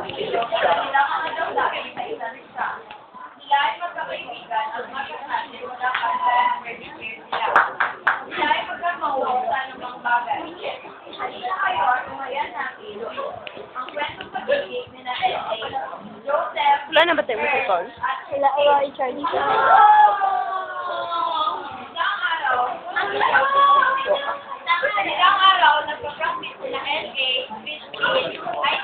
wala sa ay sa na Wala ba tayo sa call? at Sila ay Charlie. Araw, isang araw, nagpa-practice sila LA, Christine, IT,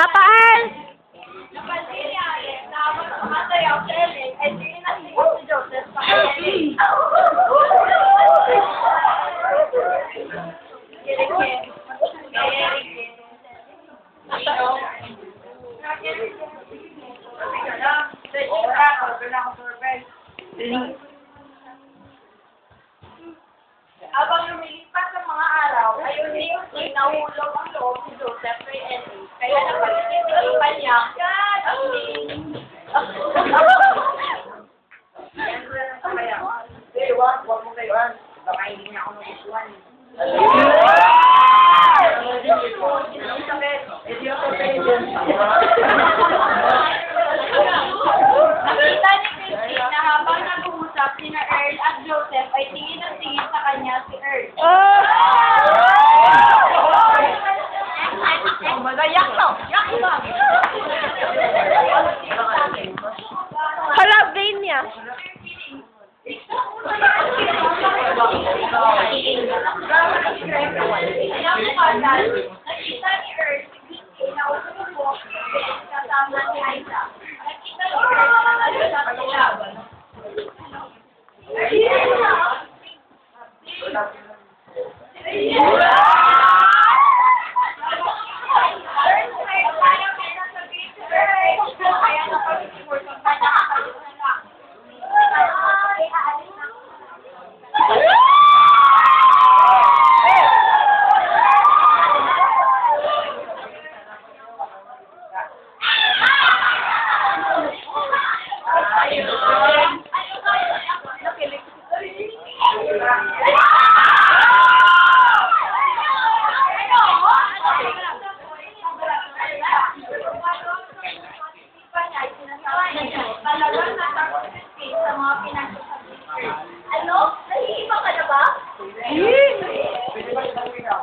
Ano taal? Napansin ni Alex na habang sumasayaw sa LA, ay sinasingit si Joseph sa LA. Habang lumilipas ang mga araw, ay unti-unti nahulog ang loob ni Joseph kay Ellie. Kaya napag-isipan niya, Eh, wag, wag mo kayo, ah. Baka hindi niya ako nagustuhan. Nakita ni Christine na habang nag-uusap si na Earl at Joseph ay tingin na tingin sa kanya si Earl. Magayak to. Yak to. Hala, vein niya. Nakita ni Earl si Christine na umupo kasama ni Aiza. Nakita ni Earl na Ano? Nahihiba ka na ba? Pwede ba ikaw?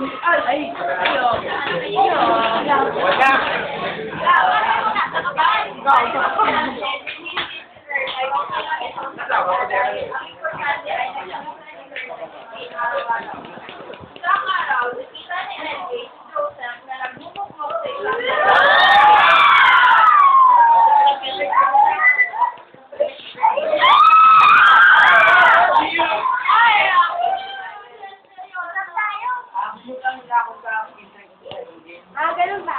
na lang. Ay, ayo. Wag ka. Isang araw, nakita ni Enrique si Joseph na nagmumukmok sa isang Abutan nila ako sa pinsan ko. Ah, ganun ba?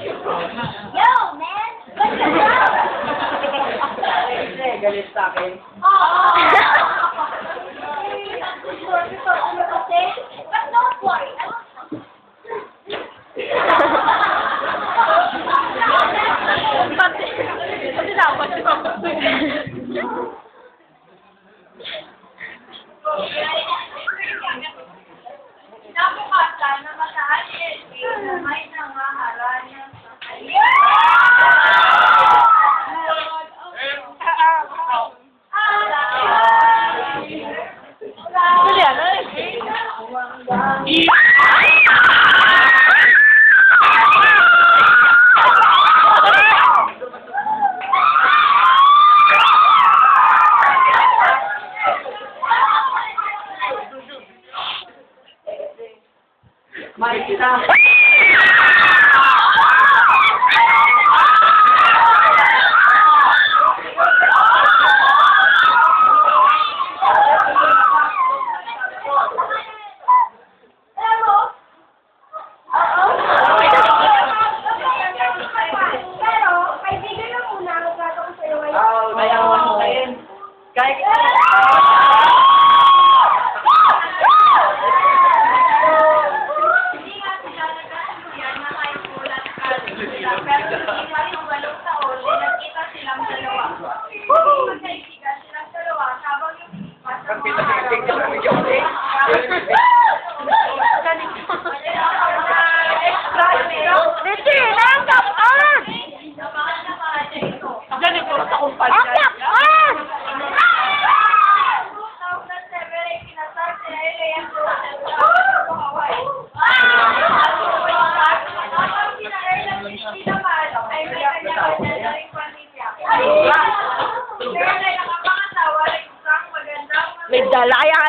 Yo, man! What's the problem? Galit sa akin. Oo! Hey, that's good work. Ito, ano kasi? But don't worry. Pero nila yung walong taon, nakita silang dalawa. Magkaibigan silang dalawa, habang yung masama. Dito, nanggap! I.